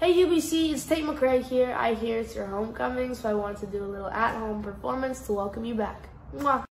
Hey UBC, it's Tate McRae here. I hear it's your homecoming, so I wanted to do a little at-home performance to welcome you back. Mwah.